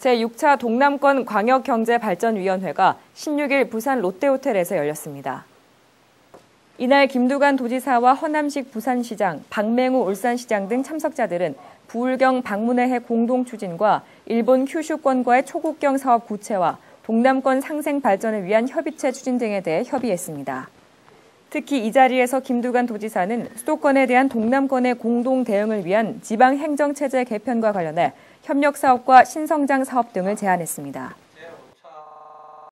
제6차 동남권 광역경제발전위원회가 16일 부산 롯데호텔에서 열렸습니다. 이날 김두관 도지사와 허남식 부산시장, 박맹우 울산시장 등 참석자들은 부울경 방문회해 공동 추진과 일본 큐슈권과의 초국경 사업 구체화, 동남권 상생 발전을 위한 협의체 추진 등에 대해 협의했습니다. 특히 이 자리에서 김두관 도지사는 수도권에 대한 동남권의 공동 대응을 위한 지방 행정체제 개편과 관련해 협력 사업과 신성장 사업 등을 제안했습니다.